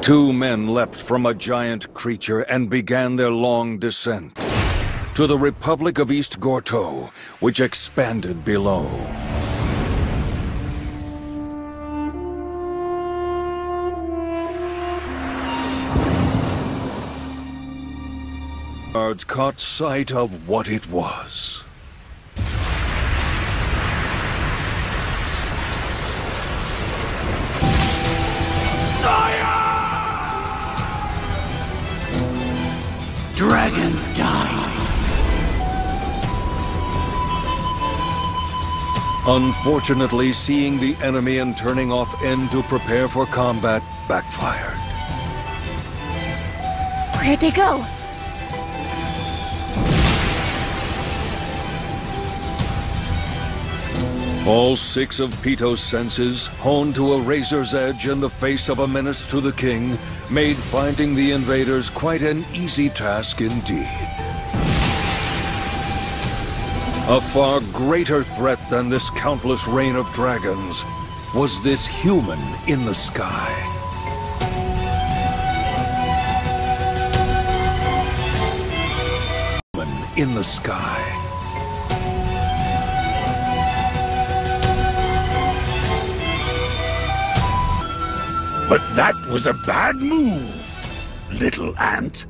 Two men leapt from a giant creature and began their long descent to the Republic of East Gorteau, which expanded below. Guards caught sight of what it was. Dragon dive. Unfortunately, seeing the enemy and turning off En to prepare for combat backfired. Where'd they go? All six of Pitou's senses, honed to a razor's edge in the face of a menace to the king, made finding the invaders quite an easy task indeed. A far greater threat than this countless rain of dragons was this human in the sky. Human in the sky. But that was a bad move, little ant.